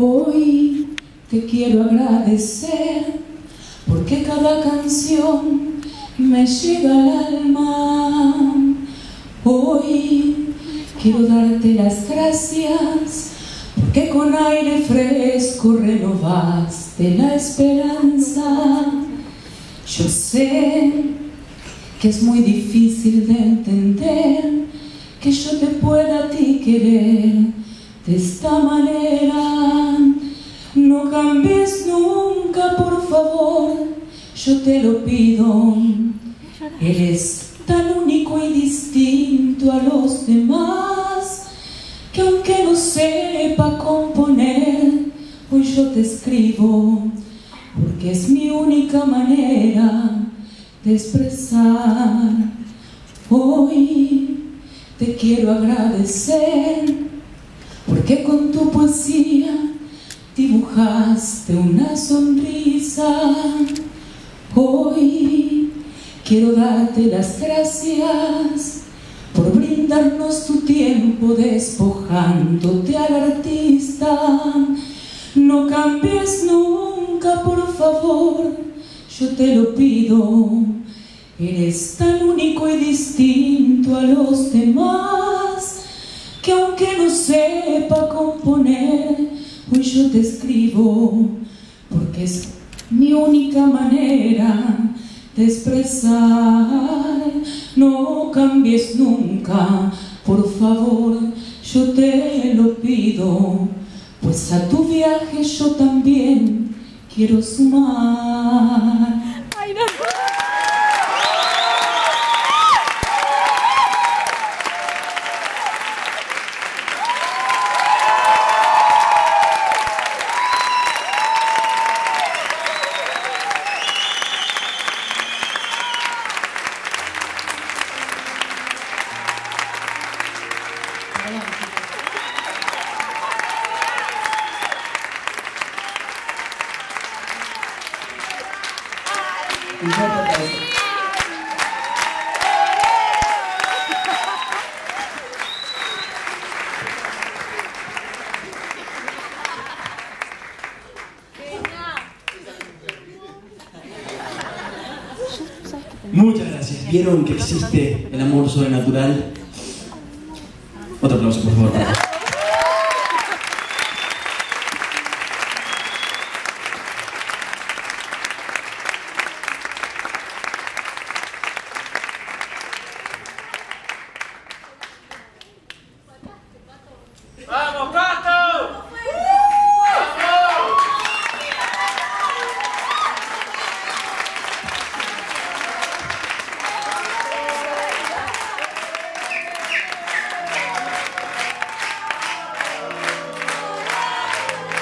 Hoy te quiero agradecer porque cada canción me llega al alma. Hoy quiero darte las gracias porque con aire fresco renovaste la esperanza. Yo sé que es muy difícil de entender que yo te pueda a ti querer de esta manera. Favor, yo te lo pido. Eres tan único y distinto a los demás que aunque no sepa componer, hoy yo te escribo porque es mi única manera de expresar. Hoy te quiero agradecer porque con tu poesía una sonrisa. Hoy quiero darte las gracias por brindarnos tu tiempo despojándote al artista. No cambies nunca, por favor, yo te lo pido. Eres tan único y distinto a los demás que aunque no sepa componer, hoy yo te escribo porque es mi única manera de expresar. No cambies nunca, por favor, yo te lo pido, pues a tu viaje yo también quiero sumar. Muchas gracias. ¿Vieron que existe el amor sobrenatural? Por favor.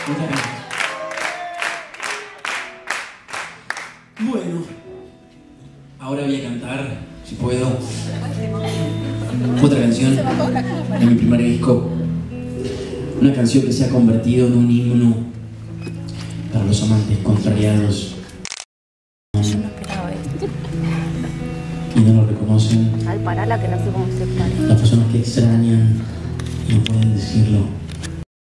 Muchas gracias. Bueno, ahora voy a cantar, si puedo, otra canción de mi primer disco. Una canción que se ha convertido en un himno para los amantes contrariados Yo no esperaba esto. y no lo reconocen, Al pararla que no sé cómo se las personas que extrañan y no pueden decirlo.